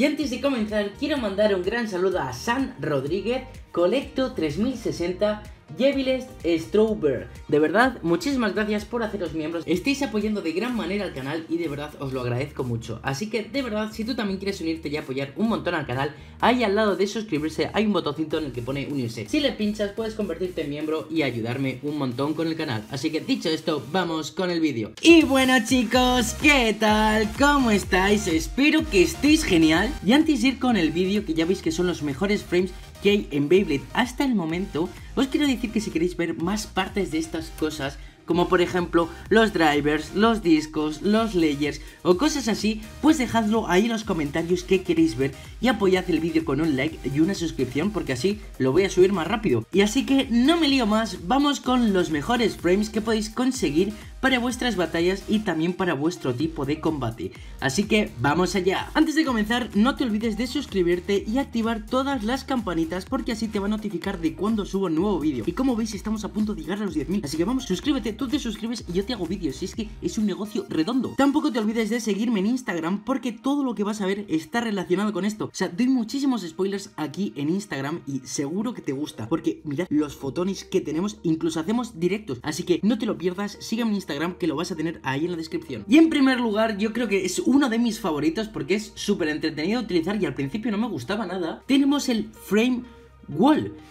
Y antes de comenzar, quiero mandar un gran saludo a San Rodríguez, Colecto 3060 Jevilest Strawberry. De verdad, muchísimas gracias por haceros miembros. Estáis apoyando de gran manera al canal y de verdad os lo agradezco mucho. Así que de verdad, si tú también quieres unirte y apoyar un montón al canal, ahí al lado de suscribirse hay un botoncito en el que pone unirse. Si le pinchas puedes convertirte en miembro y ayudarme un montón con el canal. Así que dicho esto, vamos con el vídeo. Y bueno chicos, ¿qué tal? ¿Cómo estáis? Espero que estéis genial. Y antes de ir con el vídeo, que ya veis que son los mejores frames hay en Beyblade hasta el momento, os quiero decir que si queréis ver más partes de estas cosas, como por ejemplo los drivers, los discos, los layers o cosas así, pues dejadlo ahí en los comentarios que queréis ver y apoyad el vídeo con un like y una suscripción porque así lo voy a subir más rápido. Y así que no me lío más, vamos con los mejores frames que podéis conseguir para vuestras batallas y también para vuestro tipo de combate. Así que vamos allá. Antes de comenzar, no te olvides de suscribirte y activar todas las campanitas porque así te va a notificar de cuando subo un nuevo vídeo. Y como veis, estamos a punto de llegar a los 10.000. Así que vamos, suscríbete, tú te suscribes y yo te hago vídeos. Es que es un negocio redondo. Tampoco te olvides de seguirme en Instagram porque todo lo que vas a ver está relacionado con esto. O sea, doy muchísimos spoilers aquí en Instagram y seguro que te gusta. Porque mirad los fotones que tenemos, incluso hacemos directos. Así que no te lo pierdas, sígueme en Instagram que lo vas a tener ahí en la descripción. Y en primer lugar, yo creo que es uno de mis favoritos porque es súper entretenido utilizar y al principio no me gustaba nada. Tenemos el Frame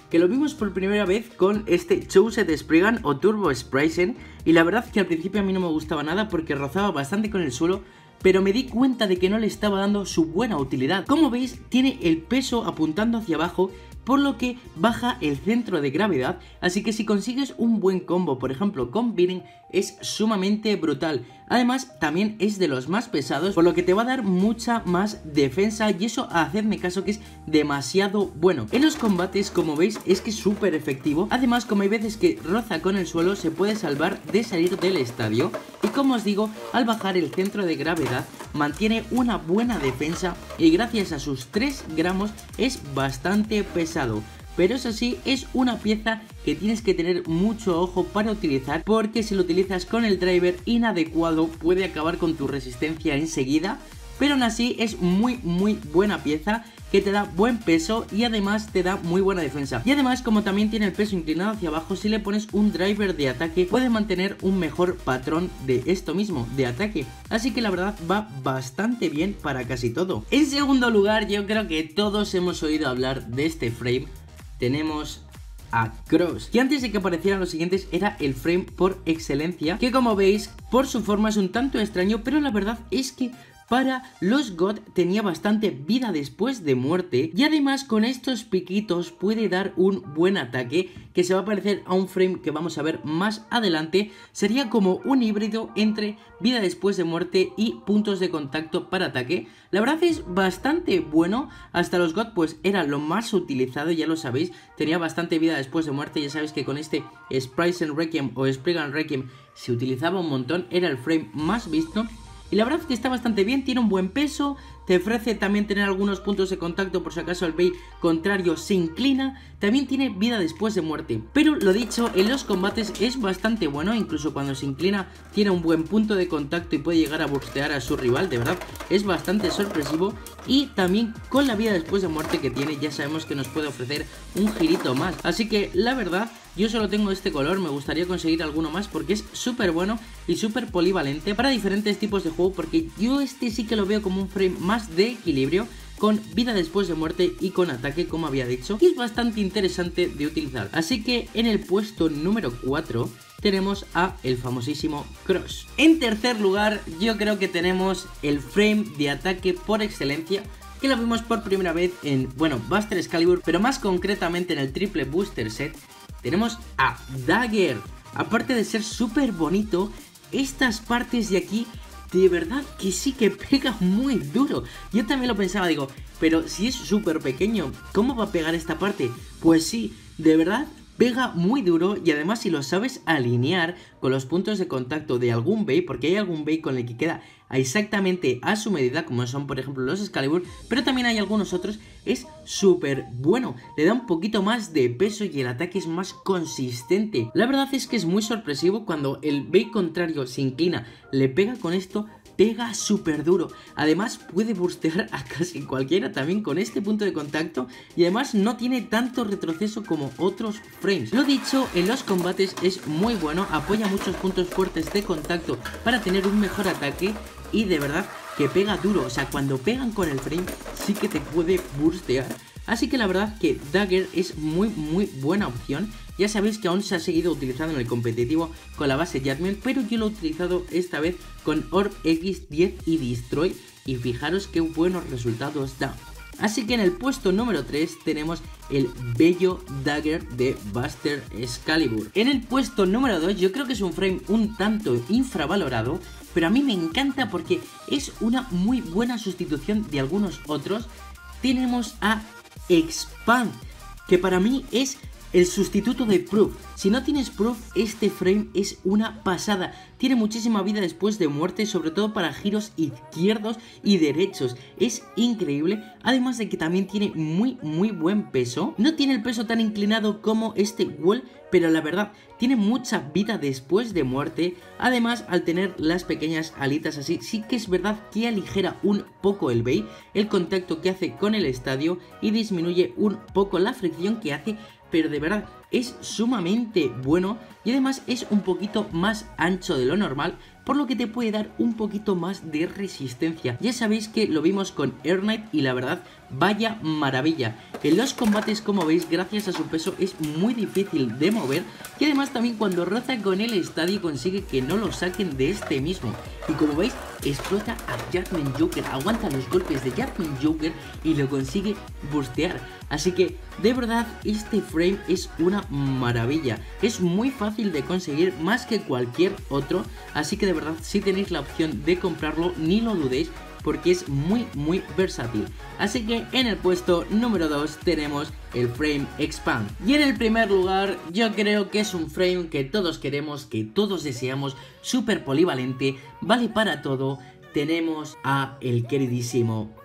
Que lo vimos por primera vez con este Choset Spriggan o Turbo Sprisen y la verdad que al principio a mí no me gustaba nada porque rozaba bastante con el suelo pero me di cuenta de que no le estaba dando su buena utilidad. Como veis, tiene el peso apuntando hacia abajo por lo que baja el centro de gravedad, así que si consigues un buen combo, por ejemplo con Beating, es sumamente brutal. Además, también es de los más pesados, por lo que te va a dar mucha más defensa y eso, hacedme caso que es demasiado bueno. En los combates, como veis, es que es súper efectivo. Además, como hay veces que roza con el suelo, se puede salvar de salir del estadio. Y como os digo, al bajar el centro de gravedad, mantiene una buena defensa y gracias a sus 3 gramos es bastante pesado. Pero eso sí es una pieza que tienes que tener mucho ojo para utilizar porque si lo utilizas con el driver inadecuado puede acabar con tu resistencia enseguida. Pero aún así es muy muy buena pieza que te da buen peso y además te da muy buena defensa. Y además como también tiene el peso inclinado hacia abajo, si le pones un driver de ataque puede mantener un mejor patrón de esto mismo, de ataque. Así que la verdad va bastante bien para casi todo. En segundo lugar yo creo que todos hemos oído hablar de este frame. Tenemos a Cross. Que antes de que aparecieran los siguientes era el frame por excelencia, que como veis, por su forma es un tanto extraño, pero la verdad es que para los God tenía bastante vida después de muerte y además con estos piquitos puede dar un buen ataque que se va a parecer a un frame que vamos a ver más adelante. Sería como un híbrido entre vida después de muerte y puntos de contacto para ataque. La verdad es bastante bueno. Hasta los God pues era lo más utilizado ya lo sabéis. Tenía bastante vida después de muerte. Ya sabéis que con este Sprite Requiem o Spriggan Requiem se utilizaba un montón. Era el frame más visto y la verdad es que está bastante bien, tiene un buen peso, te ofrece también tener algunos puntos de contacto por si acaso el Bey contrario se inclina, también tiene vida después de muerte. Pero lo dicho, en los combates es bastante bueno, incluso cuando se inclina tiene un buen punto de contacto y puede llegar a burstear a su rival, de verdad, es bastante sorpresivo. Y también con la vida después de muerte que tiene ya sabemos que nos puede ofrecer un girito más. Así que la verdad yo solo tengo este color, me gustaría conseguir alguno más porque es súper bueno y súper polivalente para diferentes tipos de juego porque yo este sí que lo veo como un frame más de equilibrio con vida después de muerte y con ataque como había dicho y es bastante interesante de utilizar así que en el puesto número 4 tenemos a el famosísimo Cross en tercer lugar yo creo que tenemos el frame de ataque por excelencia que lo vimos por primera vez en, bueno, Buster Excalibur, pero más concretamente en el triple booster set, tenemos a Dagger. Aparte de ser súper bonito, estas partes de aquí de verdad que sí que pega muy duro. Yo también lo pensaba, digo, pero si es súper pequeño, ¿cómo va a pegar esta parte? Pues sí, de verdad pega muy duro y además si lo sabes alinear con los puntos de contacto de algún bay, porque hay algún bay con el que queda exactamente a su medida, como son por ejemplo los Excalibur, pero también hay algunos otros, es súper bueno, le da un poquito más de peso y el ataque es más consistente. La verdad es que es muy sorpresivo cuando el bay contrario se inclina, le pega con esto, pega súper duro. Además puede burstear a casi cualquiera también con este punto de contacto y además no tiene tanto retroceso como otros frames. Lo dicho, en los combates es muy bueno, apoya muchos puntos fuertes de contacto para tener un mejor ataque y de verdad que pega duro, o sea, cuando pegan con el frame sí que te puede burstear. Así que la verdad que Dagger es muy muy buena opción. Ya sabéis que aún se ha seguido utilizando en el competitivo con la base Jadman, pero yo lo he utilizado esta vez con Orb X10 y Destroy y fijaros qué buenos resultados da. Así que en el puesto número 3 tenemos el bello dagger de Buster Excalibur. En el puesto número 2 yo creo que es un frame un tanto infravalorado, pero a mí me encanta porque es una muy buena sustitución de algunos otros. Tenemos a Expand, que para mí es el sustituto de Proof. Si no tienes Proof, este frame es una pasada. Tiene muchísima vida después de muerte, sobre todo para giros izquierdos y derechos. Es increíble, además de que también tiene muy muy buen peso. No tiene el peso tan inclinado como este Wall, pero la verdad, tiene mucha vida después de muerte. Además, al tener las pequeñas alitas así, sí que es verdad que aligera un poco el bay, el contacto que hace con el estadio y disminuye un poco la fricción que hace pero de verdad es sumamente bueno y además es un poquito más ancho de lo normal, por lo que te puede dar un poquito más de resistencia. Ya sabéis que lo vimos con Air Knight y la verdad, vaya maravilla. En los combates, como veis, gracias a su peso es muy difícil de mover y además también cuando roza con el estadio consigue que no lo saquen de este mismo. Y como veis, explota a Jackman Joker, aguanta los golpes de Jackman Joker y lo consigue bustear. Así que, de verdad, este frame es una maravilla. Es muy fácil de conseguir más que cualquier otro. Así que de verdad, si tenéis la opción de comprarlo, ni lo dudéis porque es muy muy versátil. Así que en el puesto número 2 tenemos el Frame Expand. Y en el primer lugar yo creo que es un frame que todos queremos, que todos deseamos, súper polivalente, vale para todo. Tenemos a el queridísimo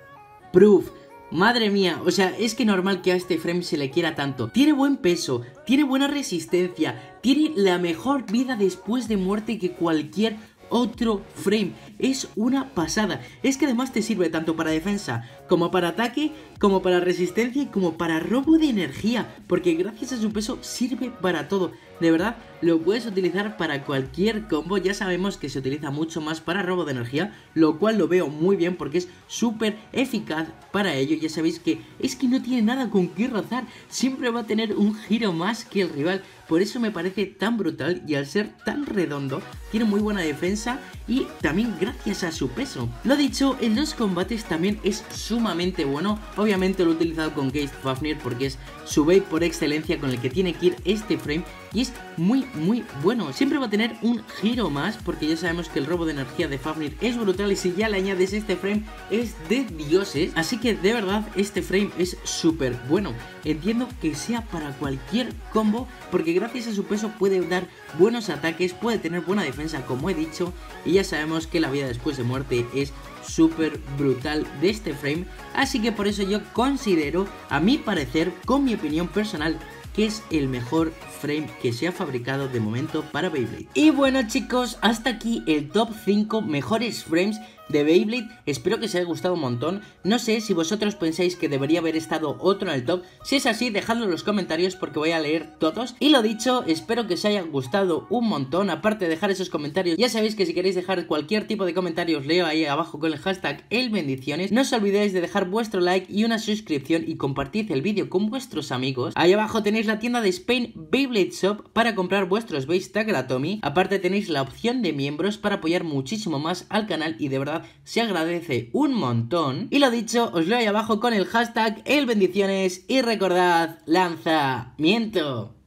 Proof Madre mía, o sea, es que normal que a este frame se le quiera tanto. Tiene buen peso, tiene buena resistencia, tiene la mejor vida después de muerte que cualquier otro frame. Es una pasada. Es que además te sirve tanto para defensa como para ataque, como para resistencia y como para robo de energía. Porque gracias a su peso sirve para todo. De verdad, lo puedes utilizar para cualquier combo. Ya sabemos que se utiliza mucho más para robo de energía, lo cual lo veo muy bien porque es súper eficaz para ello. Ya sabéis que es que no tiene nada con qué rozar. Siempre va a tener un giro más que el rival. Por eso me parece tan brutal y al ser tan redondo, tiene muy buena defensa y también gracias a su peso. Lo dicho, en los combates también es sumamente bueno. Obviamente lo he utilizado con Geist Fafnir porque es su bait por excelencia con el que tiene que ir este frame y es muy muy bueno. Siempre va a tener un giro más porque ya sabemos que el robo de energía de Fafnir es brutal y si ya le añades este frame es de dioses. Así que de verdad este frame es súper bueno. Entiendo que sea para cualquier combo porque gracias a su peso puede dar buenos ataques, puede tener buena defensa como he dicho y ya sabemos que la vida después de muerte es súper brutal de este frame así que por eso yo considero a mi parecer con mi opinión personal que es el mejor frame que se ha fabricado de momento para Beyblade. Y bueno chicos, hasta aquí el top 5 mejores frames de Beyblade. Espero que os haya gustado un montón. No sé si vosotros pensáis que debería haber estado otro en el top. Si es así, dejadlo en los comentarios porque voy a leer todos. Y lo dicho, espero que os haya gustado un montón. Aparte de dejar esos comentarios, ya sabéis que si queréis dejar cualquier tipo de comentario os leo ahí abajo con el hashtag elbendiciones. No os olvidéis de dejar vuestro like y una suscripción y compartid el vídeo con vuestros amigos. Ahí abajo tenéis la tienda de Spain Beyblade Shop para comprar vuestros base tag Tommy. Aparte tenéis la opción de miembros para apoyar muchísimo más al canal y de verdad se agradece un montón. Y lo dicho, os leo ahí abajo con el hashtag el bendiciones y recordad lanzamiento.